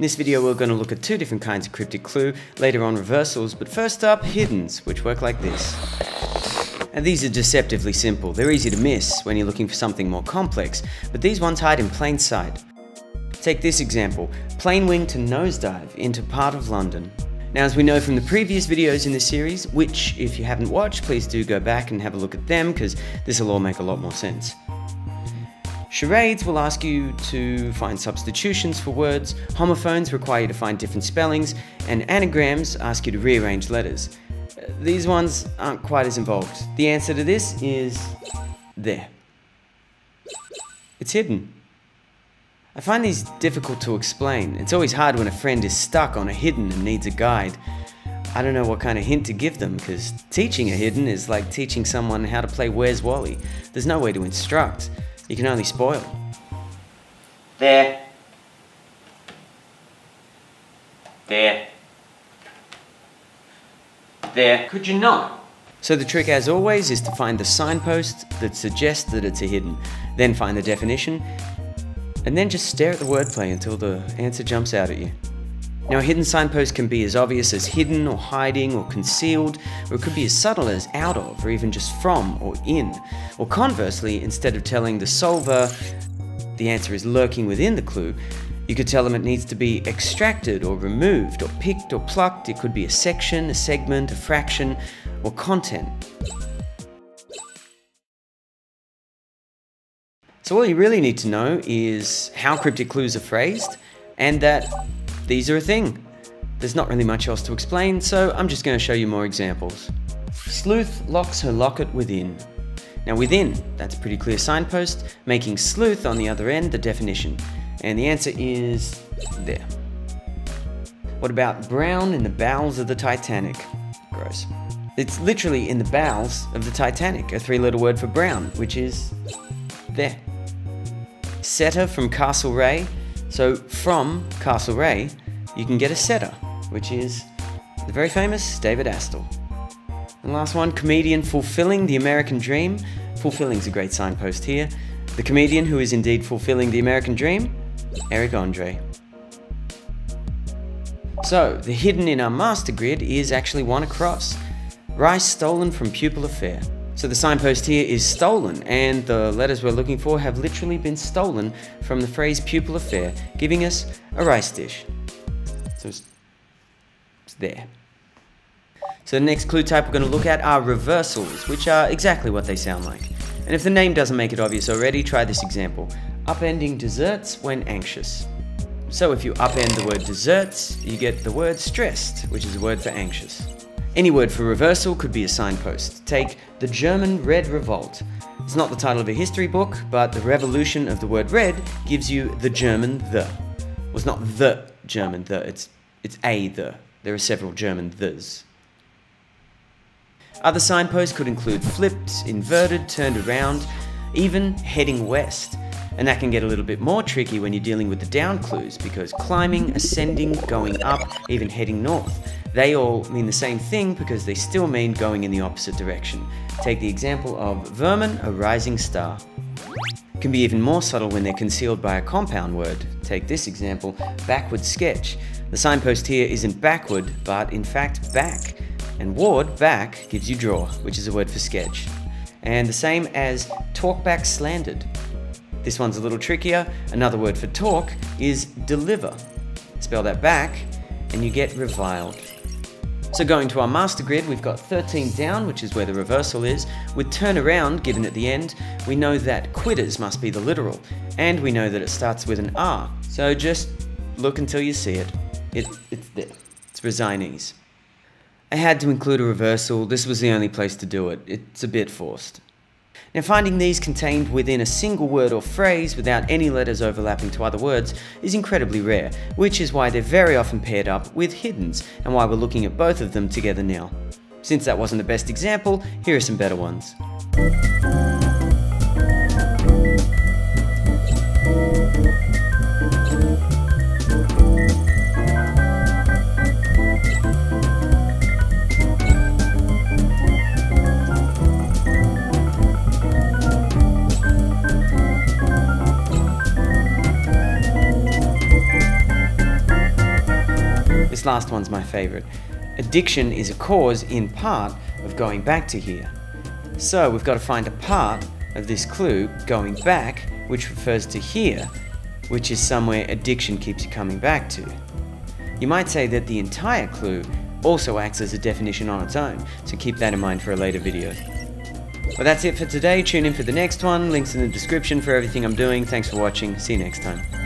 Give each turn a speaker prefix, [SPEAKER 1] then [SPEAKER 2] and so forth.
[SPEAKER 1] In this video we're going to look at two different kinds of cryptic clue, later on reversals, but first up hiddens, which work like this. And these are deceptively simple, they're easy to miss when you're looking for something more complex, but these ones hide in plain sight. Take this example, plane wing to nosedive into part of London. Now as we know from the previous videos in this series, which if you haven't watched, please do go back and have a look at them because this will all make a lot more sense. Charades will ask you to find substitutions for words, homophones require you to find different spellings, and anagrams ask you to rearrange letters. Uh, these ones aren't quite as involved. The answer to this is there. It's hidden. I find these difficult to explain. It's always hard when a friend is stuck on a hidden and needs a guide. I don't know what kind of hint to give them because teaching a hidden is like teaching someone how to play Where's Wally. There's no way to instruct. You can only spoil. There. There. There. Could you not? So the trick as always is to find the signpost that suggests that it's a hidden, then find the definition, and then just stare at the wordplay until the answer jumps out at you. Now, a hidden signpost can be as obvious as hidden or hiding or concealed, or it could be as subtle as out of, or even just from or in. Or conversely, instead of telling the solver the answer is lurking within the clue, you could tell them it needs to be extracted or removed or picked or plucked. It could be a section, a segment, a fraction, or content. So all you really need to know is how cryptic clues are phrased and that these are a thing. There's not really much else to explain, so I'm just going to show you more examples. Sleuth locks her locket within. Now within, that's a pretty clear signpost, making sleuth on the other end the definition. And the answer is there. What about brown in the bowels of the Titanic? Gross. It's literally in the bowels of the Titanic, a three letter word for brown, which is there. Setter from Castlereagh. So from Castlereagh, you can get a setter, which is the very famous David Astle. And last one, comedian fulfilling the American dream. Fulfilling's a great signpost here. The comedian who is indeed fulfilling the American dream, Eric Andre. So, the hidden in our master grid is actually one across. Rice stolen from pupil affair. So the signpost here is stolen, and the letters we're looking for have literally been stolen from the phrase pupil affair, giving us a rice dish. So it's, it's there. So the next clue type we're going to look at are reversals, which are exactly what they sound like. And if the name doesn't make it obvious already, try this example. Upending desserts when anxious. So if you upend the word desserts, you get the word stressed, which is a word for anxious. Any word for reversal could be a signpost. Take the German Red Revolt. It's not the title of a history book, but the revolution of the word red gives you the German the. Well, it's not the German the, it's, it's a the. There are several German thes. Other signposts could include flipped, inverted, turned around, even heading west. And that can get a little bit more tricky when you're dealing with the down clues because climbing, ascending, going up, even heading north. They all mean the same thing because they still mean going in the opposite direction. Take the example of vermin, a rising star. It can be even more subtle when they're concealed by a compound word. Take this example, backward sketch. The signpost here isn't backward, but in fact back. And ward, back, gives you draw, which is a word for sketch. And the same as talk back slandered. This one's a little trickier. Another word for talk is deliver. Spell that back, and you get reviled. So going to our master grid, we've got 13 down, which is where the reversal is. With turn around given at the end, we know that quitters must be the literal, and we know that it starts with an R. So just look until you see it. it it's there. It's resignees. I had to include a reversal, this was the only place to do it. It's a bit forced. Now finding these contained within a single word or phrase without any letters overlapping to other words is incredibly rare, which is why they're very often paired up with hiddens, and why we're looking at both of them together now. Since that wasn't the best example, here are some better ones. This last one's my favorite. Addiction is a cause, in part, of going back to here. So we've got to find a part of this clue going back, which refers to here, which is somewhere addiction keeps you coming back to. You might say that the entire clue also acts as a definition on its own, so keep that in mind for a later video. Well, that's it for today. Tune in for the next one. Links in the description for everything I'm doing. Thanks for watching. See you next time.